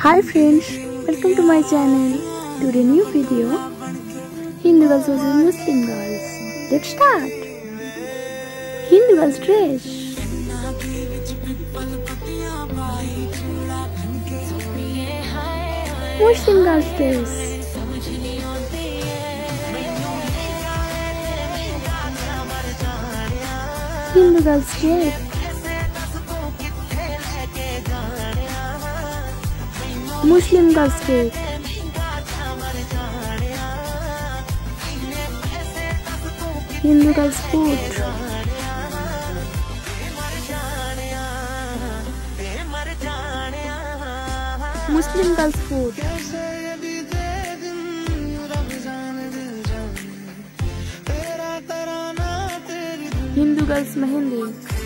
Hi friends, welcome to my channel. Today new video Hindu girls versus Muslim girls. Let's start. Hindu girls dress. Muslim girls dress. Hindu girls cake. Muslim girls cake. Hindu girls food. Muslim girls food. Hindu girls mehendi.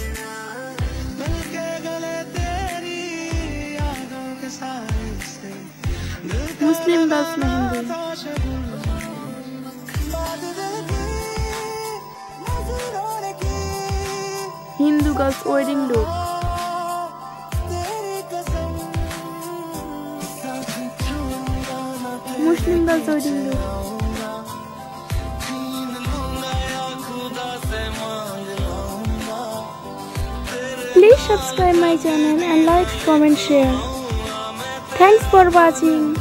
Hindu girls wedding look. Muslim girls wedding look. Please subscribe my channel and like, comment, share. Thanks for watching.